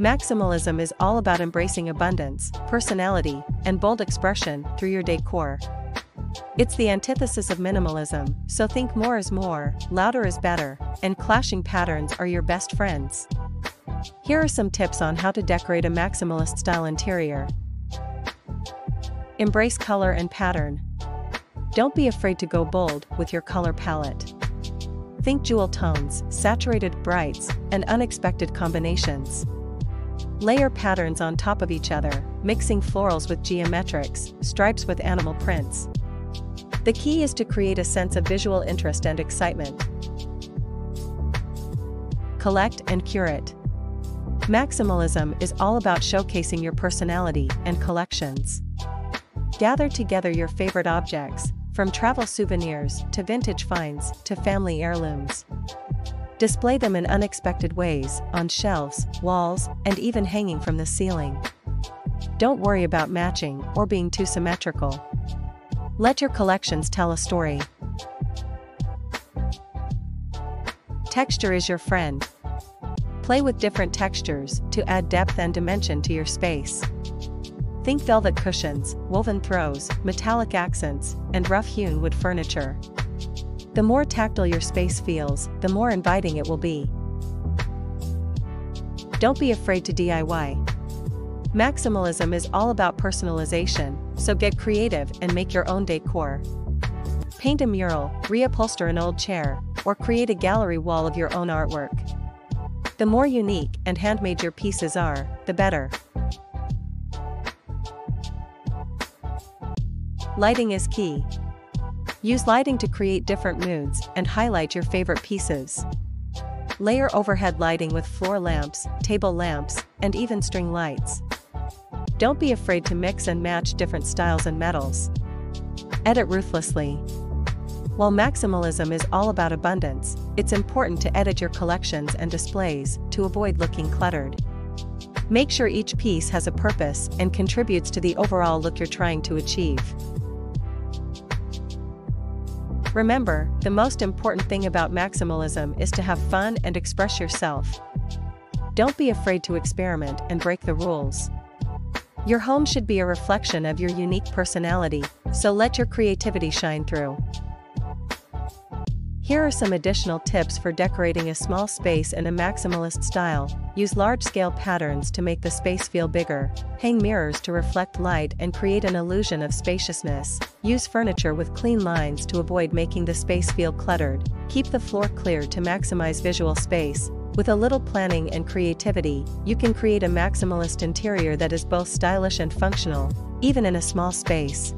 Maximalism is all about embracing abundance, personality, and bold expression through your decor. It's the antithesis of minimalism, so think more is more, louder is better, and clashing patterns are your best friends. Here are some tips on how to decorate a maximalist style interior. Embrace color and pattern. Don't be afraid to go bold with your color palette. Think jewel tones, saturated brights, and unexpected combinations. Layer patterns on top of each other, mixing florals with geometrics, stripes with animal prints. The key is to create a sense of visual interest and excitement. Collect and curate. Maximalism is all about showcasing your personality and collections. Gather together your favorite objects, from travel souvenirs to vintage finds to family heirlooms. Display them in unexpected ways, on shelves, walls, and even hanging from the ceiling. Don't worry about matching or being too symmetrical. Let your collections tell a story. Texture is your friend. Play with different textures to add depth and dimension to your space. Think velvet cushions, woven throws, metallic accents, and rough-hewn wood furniture. The more tactile your space feels, the more inviting it will be. Don't be afraid to DIY. Maximalism is all about personalization, so get creative and make your own decor. Paint a mural, reupholster an old chair, or create a gallery wall of your own artwork. The more unique and handmade your pieces are, the better. Lighting is key. Use lighting to create different moods and highlight your favorite pieces. Layer overhead lighting with floor lamps, table lamps, and even string lights. Don't be afraid to mix and match different styles and metals. Edit ruthlessly. While maximalism is all about abundance, it's important to edit your collections and displays to avoid looking cluttered. Make sure each piece has a purpose and contributes to the overall look you're trying to achieve. Remember, the most important thing about maximalism is to have fun and express yourself. Don't be afraid to experiment and break the rules. Your home should be a reflection of your unique personality, so let your creativity shine through. Here are some additional tips for decorating a small space in a maximalist style. Use large-scale patterns to make the space feel bigger. Hang mirrors to reflect light and create an illusion of spaciousness. Use furniture with clean lines to avoid making the space feel cluttered. Keep the floor clear to maximize visual space. With a little planning and creativity, you can create a maximalist interior that is both stylish and functional, even in a small space.